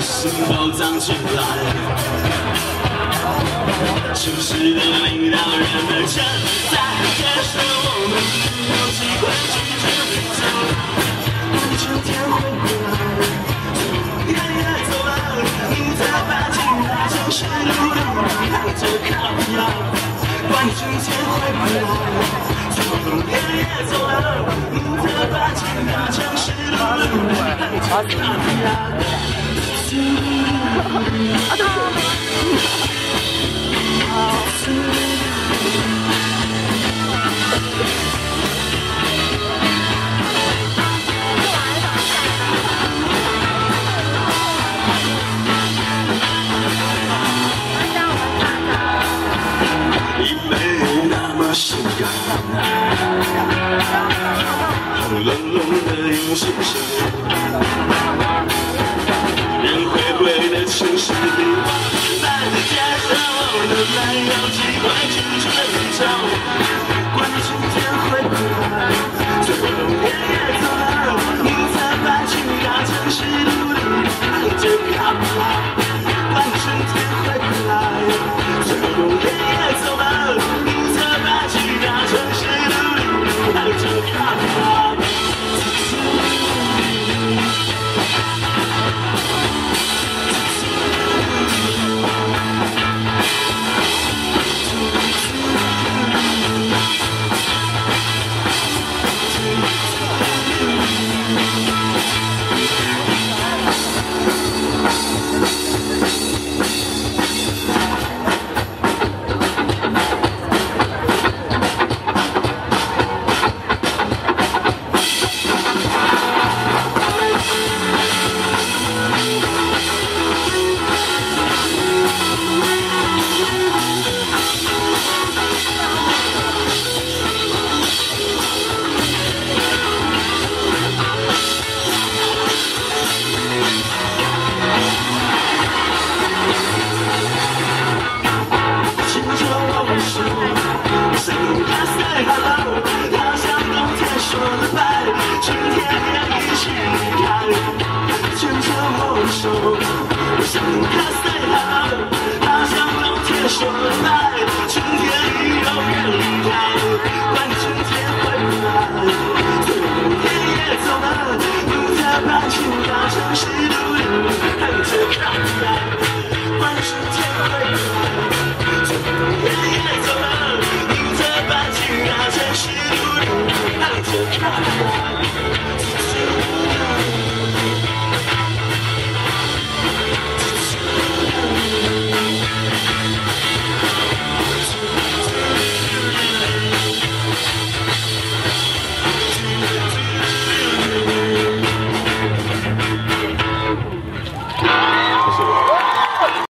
心宝藏起来。城市的领导人们正在接受我们，有机会去追求。等秋天会回来，从原野走了，你在北京大城市路路喝着咖啡呀。管秋天会回来，从原野走了，你在北京大城市路路喝着咖啡冷冷的英雄声，Hallelujah.